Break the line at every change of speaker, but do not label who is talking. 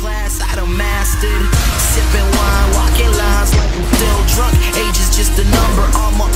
class, I done mastered. Sipping wine, walking lines like I'm still drunk. Age is just a number. All my